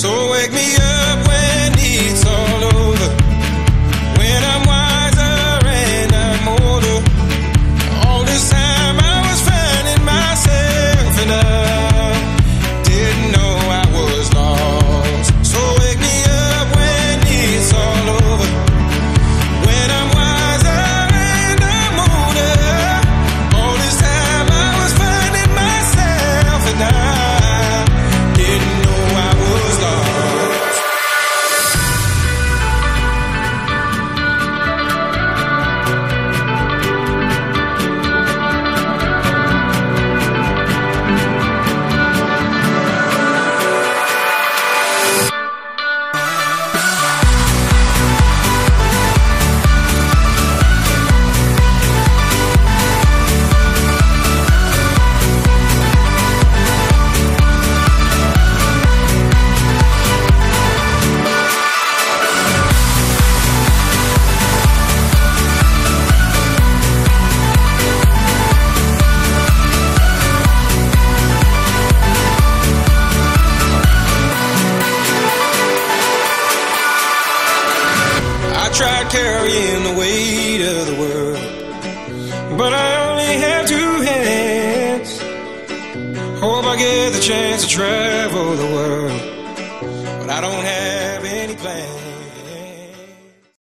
So wake me up tried carrying the weight of the world, but I only have two hands. Hope I get the chance to travel the world, but I don't have.